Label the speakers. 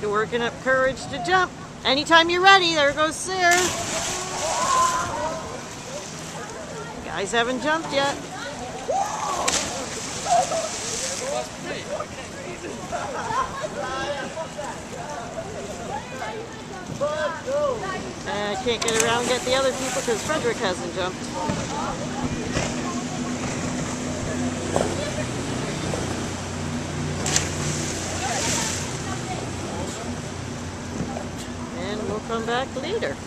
Speaker 1: you're working up courage to jump. Anytime you're ready, there goes Sara. Guys haven't jumped yet. I can't get around and get the other people because Frederick hasn't jumped. And we'll come back later.